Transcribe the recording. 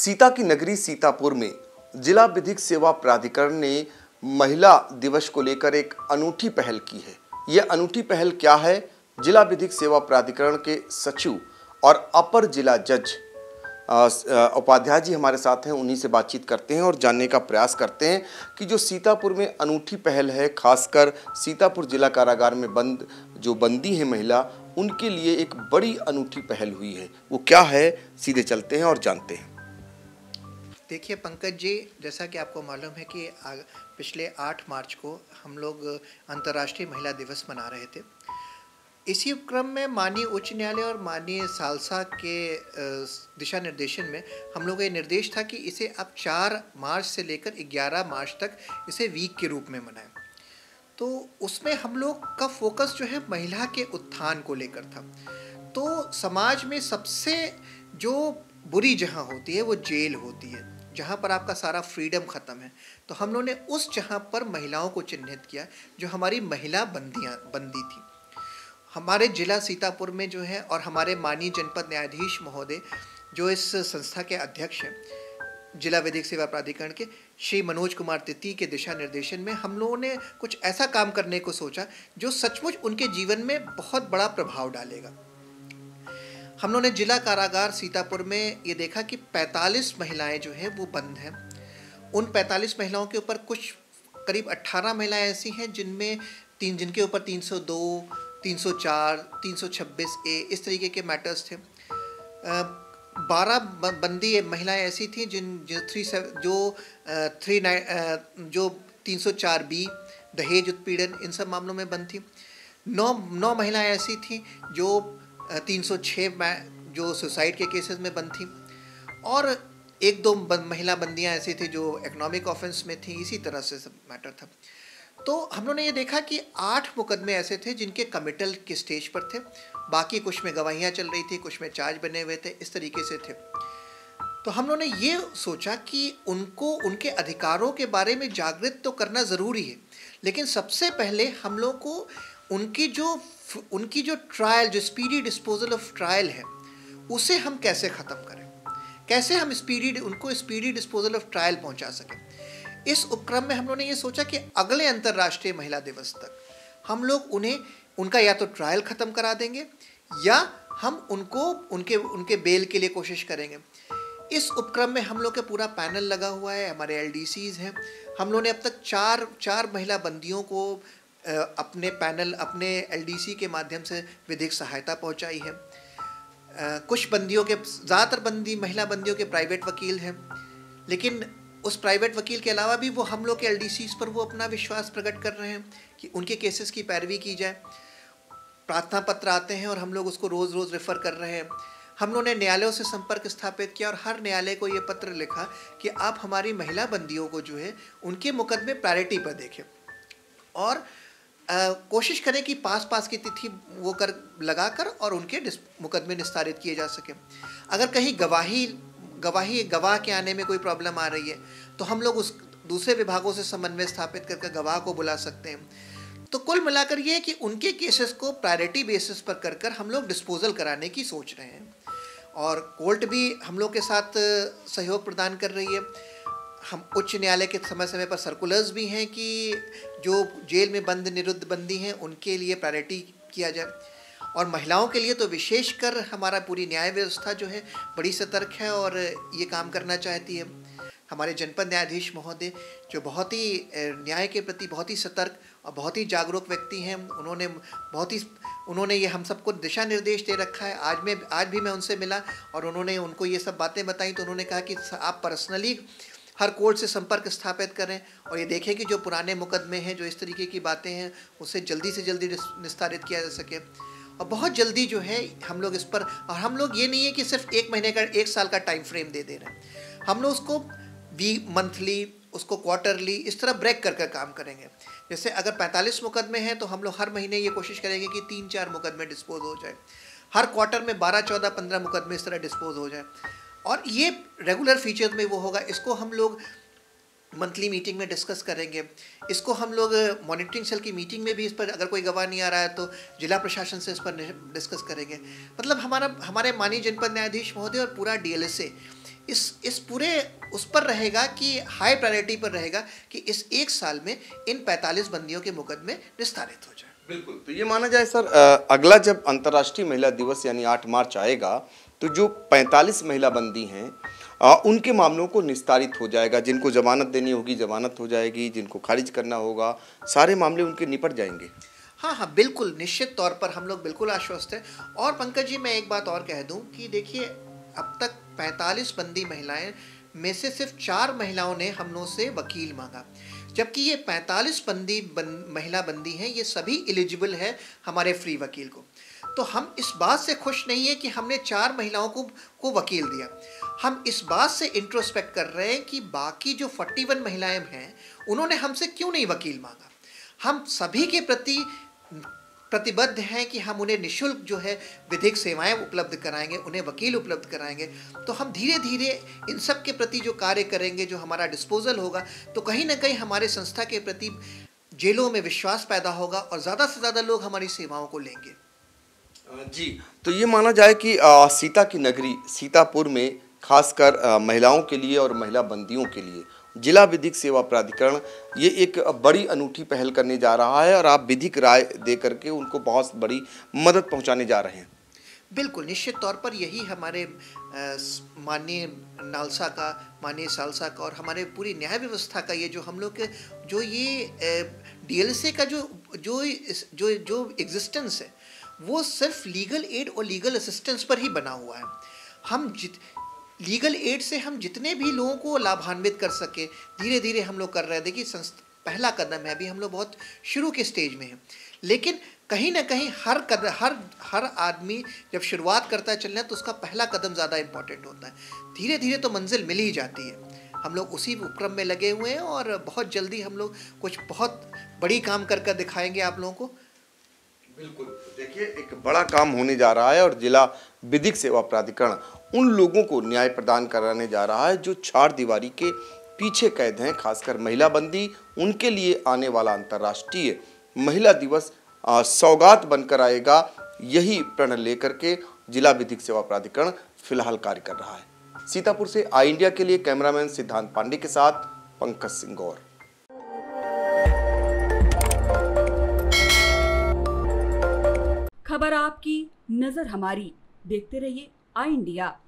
सीता की नगरी सीतापुर में जिला विधिक सेवा प्राधिकरण ने महिला दिवस को लेकर एक अनूठी पहल की है। यह अनूठी पहल क्या है? जिला विधिक सेवा प्राधिकरण के सचिव और अपर जिला जज उपाध्याय जी हमारे साथ हैं, उन्हीं से बातचीत करते हैं और जानने का प्रयास करते हैं कि जो सीतापुर में अनूठी पहल है, खासकर सीतापुर जिला कारागार में बंद, जो बंदी है महिला, उनके लिए एक बड़ी अनूठी पहल हुई है। वो क्या है? सीधे चलते हैं और जानते हैं। देखिए पंकज जी, जैसा कि आपको मालूम है कि पिछले आठ मार्च को हम लोग अंतर्राष्ट्रीय महिला दिवस मना रहे थे। इसी क्रम में माननीय उच्च न्यायालय और माननीय सालसा के दिशा निर्देशन में हम लोग ये निर्देश था कि इसे अब चार मार्च से लेकर 11 मार्च तक इसे वीक के रूप में मनाएँ। तो उसमें हम लोग का फोकस जो है महिला के उत्थान को लेकर था। तो समाज में सबसे जो बुरी जहाँ होती है, वो जेल होती है। जहाँ पर आपका सारा फ्रीडम ख़त्म है। तो हम लोगों ने उस जहाँ पर महिलाओं को चिन्हित किया, जो हमारी महिला बंदियाँ, बंदी थी। हमारे जिला सीतापुर में जो है और हमारे माननीय जनपद न्यायाधीश महोदय, जो इस संस्था के अध्यक्ष हैं, जिला विधिक सेवा प्राधिकरण के, श्री मनोज कुमार तिथि के दिशा निर्देशन में हम लोगों ने कुछ ऐसा काम करने को सोचा, जो सचमुच उनके जीवन में बहुत बड़ा प्रभाव डालेगा। हम लोगों ने जिला कारागार सीतापुर में ये देखा कि 45 महिलाएँ जो हैं वो बंद हैं। उन 45 महिलाओं के ऊपर कुछ करीब 18 महिलाएँ ऐसी हैं जिनमें तीन जिनके ऊपर 302, 304, 326 ए इस तरीके के मैटर्स थे। बारह बंदी महिलाएँ ऐसी थी जिन जो थ्री जो थ्री नाइन जो 304 बी दहेज उत्पीड़न इन सब मामलों में बंद थी। नौ नौ महिलाएँ ऐसी थी जो 306 में जो सुसाइड के केसेस में बंद थी। और एक दो महिला बंदियाँ ऐसी थी जो इकोनॉमिक ऑफेंस में थी, इसी तरह से सब मैटर था। तो हम लोगों ने ये देखा कि आठ मुकदमे ऐसे थे जिनके कमिटल के स्टेज पर थे। बाकी कुछ में गवाहियाँ चल रही थी, कुछ में चार्ज बने हुए थे, इस तरीके से थे। तो हम लोगों ने ये सोचा कि उनको, उनके अधिकारों के बारे में जागृत तो करना ज़रूरी है, लेकिन सबसे पहले हम लोग को उनकी जो उनकी जो ट्रायल जो स्पीडी डिस्पोजल ऑफ़ ट्रायल है, उसे हम कैसे ख़त्म करें? कैसे हम स्पीडी उनको स्पीडी डिस्पोजल ऑफ़ ट्रायल पहुँचा सकें? इस उपक्रम में हम लोगों ने ये सोचा कि अगले अंतर्राष्ट्रीय महिला दिवस तक हम लोग उन्हें, उनका या तो ट्रायल ख़त्म करा देंगे, या हम उनको, उनके उनके बेल के लिए कोशिश करेंगे। इस उपक्रम में हम लोग का पूरा पैनल लगा हुआ है, हमारे एल हैं। हम लोगों ने अब तक चार चार महिला बंदियों को अपने पैनल, अपने एलडीसी के माध्यम से विधिक सहायता पहुंचाई है। कुछ बंदियों के, ज़्यादातर बंदी, महिला बंदियों के प्राइवेट वकील हैं, लेकिन उस प्राइवेट वकील के अलावा भी वो हम लोग के एल पर वो अपना विश्वास प्रकट कर रहे हैं कि उनके केसेस की पैरवी की जाए। प्रार्थना पत्र आते हैं और हम लोग उसको रोज़ रोज़ रेफ़र कर रहे हैं। हम लोगों ने न्यायालयों से संपर्क स्थापित किया और हर न्यायालय को ये पत्र लिखा कि आप हमारी महिला बंदियों को जो है, उनके मुकदमे प्रायोरिटी पर देखें। और कोशिश करें कि पास पास की तिथि वो कर लगा कर और उनके मुकदमे निस्तारित किए जा सकें। अगर कहीं गवाही गवाही, गवाह के आने में कोई प्रॉब्लम आ रही है तो हम लोग उस दूसरे विभागों से समन्वय स्थापित करके गवाह को बुला सकते हैं। तो कुल मिलाकर ये है कि उनके केसेस को प्रायोरिटी बेसिस पर कर कर हम लोग डिस्पोजल कराने की सोच रहे हैं। और कोर्ट भी हम लोग के साथ सहयोग प्रदान कर रही है। हम उच्च न्यायालय के समय समय पर सर्कुलर्स भी हैं कि जो जेल में बंद, निरुद्ध बंदी हैं, उनके लिए प्रायोरिटी किया जाए। और महिलाओं के लिए तो विशेषकर हमारा पूरी न्याय व्यवस्था जो है, बड़ी सतर्क है और ये काम करना चाहती है। हमारे जनपद न्यायाधीश महोदय, जो बहुत ही न्याय के प्रति बहुत ही सतर्क और बहुत ही जागरूक व्यक्ति हैं, उन्होंने, बहुत ही, उन्होंने ये हम सबको दिशा निर्देश दे रखा है। आज मैं, आज भी मैं उनसे मिला और उन्होंने उनको ये सब बातें बताई तो उन्होंने कहा कि आप पर्सनली हर कोर्ट से संपर्क स्थापित करें और ये देखें कि जो पुराने मुकदमे हैं, जो इस तरीके की बातें हैं, उसे जल्दी से जल्दी निस्तारित किया जा सके। और बहुत जल्दी जो है, हम लोग इस पर, और हम लोग ये नहीं है कि सिर्फ़ एक महीने का, एक साल का टाइम फ्रेम दे दे रहे हैं। हम लोग उसको वी मंथली उसको क्वार्टरली इस तरह ब्रेक कर कर काम करेंगे। जैसे अगर 45 मुकदमे हैं तो हम लोग हर महीने ये कोशिश करेंगे कि तीन चार मुकदमे डिस्पोज हो जाए। हर क्वार्टर में 12 14 15 मुकदमे इस तरह डिस्पोज हो जाए। और ये रेगुलर फीचर्स में वो होगा। इसको हम लोग मंथली मीटिंग में डिस्कस करेंगे। इसको हम लोग मॉनिटरिंग सेल की मीटिंग में भी इस पर अगर कोई गवाह नहीं आ रहा है तो जिला प्रशासन से इस पर डिस्कस करेंगे। मतलब हमारा, हमारे माननीय जनपद न्यायाधीश महोदय और पूरा डी इस इस पूरे, उस पर रहेगा कि हाई प्रायोरिटी पर रहेगा कि इस एक साल में इन 45 बंदियों के मुकदमे निस्तारित हो जाए। बिल्कुल। तो ये माना जाए सर अगला जब अंतर्राष्ट्रीय महिला दिवस यानी 8 मार्च आएगा तो जो 45 महिला बंदी हैं उनके मामलों को निस्तारित हो जाएगा। जिनको जमानत देनी होगी, जमानत हो जाएगी, जिनको खारिज करना होगा, सारे मामले उनके निपट जाएँगे। हाँ हाँ बिल्कुल, निश्चित तौर पर हम लोग बिल्कुल आश्वस्त हैं। और पंकज जी, मैं एक बात और कह दूँ कि देखिए, अब तक 45 बंदी महिलाएँ, में से सिर्फ़ चार महिलाओं ने हम लोग से वकील मांगा। जबकि ये 45 बंदी बन, महिला बंदी हैं ये सभी एलिजिबल है हमारे फ्री वकील को। तो हम इस बात से खुश नहीं है कि हमने चार महिलाओं को को वकील दिया। हम इस बात से इंट्रोस्पेक्ट कर रहे हैं कि बाकी जो 41 महिलाएँ हैं उन्होंने हमसे क्यों नहीं वकील मांगा? हम सभी के प्रति प्रतिबद्ध हैं कि हम उन्हें निशुल्क जो है विधिक सेवाएँ उपलब्ध कराएँगे उन्हें वकील उपलब्ध कराएँगे। तो हम धीरे धीरे इन सब के प्रति जो कार्य करेंगे जो हमारा डिस्पोजल होगा तो कहीं ना कहीं हमारे संस्था के प्रति जेलों में विश्वास पैदा होगा और ज़्यादा से ज़्यादा लोग हमारी सेवाओं को लेंगे। जी तो ये माना जाए कि आ, सीता की नगरी सीतापुर में खासकर महिलाओं के लिए और महिला बंदियों के लिए जिला विधिक सेवा प्राधिकरण ये एक बड़ी अनूठी पहल करने जा रहा है और आप विधिक राय दे करके उनको बहुत बड़ी मदद पहुँचाने जा रहे हैं। बिल्कुल, निश्चित तौर पर यही हमारे माननीय नालसा का, माननीय सालसा का और हमारे पूरी न्याय व्यवस्था का ये जो हम लोग, जो ये डीएलसी का जो जो जो जो एग्जिस्टेंस है, वो सिर्फ़ लीगल एड और लीगल असिस्टेंस पर ही बना हुआ है। हम जित लीगल एड से हम जितने भी लोगों को लाभान्वित कर सके धीरे धीरे हम लोग कर रहे हैं। देखिए पहला कदम है, अभी हम लोग बहुत शुरू के स्टेज में हैं। लेकिन कहीं ना कहीं हर कदम हर हर आदमी जब शुरुआत करता है चलना तो उसका पहला कदम ज़्यादा इम्पोर्टेंट होता है। धीरे धीरे तो मंजिल मिल ही जाती है। हम लोग उसी उपक्रम में लगे हुए हैं और बहुत जल्दी हम लोग कुछ बहुत बड़ी काम कर कर दिखाएँगे आप लोगों को। बिल्कुल। देखिए, एक बड़ा काम होने जा रहा है और जिला विधिक सेवा प्राधिकरण उन लोगों को न्याय प्रदान कराने जा रहा है जो चार दीवारी के पीछे कैद हैं, खासकर महिला बंदी। उनके लिए आने वाला अंतर्राष्ट्रीय महिला दिवस सौगात बनकर आएगा। यही प्रण लेकर के जिला विधिक सेवा प्राधिकरण फ़िलहाल कार्य कर रहा है। सीतापुर से आई इंडिया के लिए कैमरामैन सिद्धांत पांडे के साथ पंकज सिंह गौर। खबर आपकी, नज़र हमारी। देखते रहिए आई इंडिया।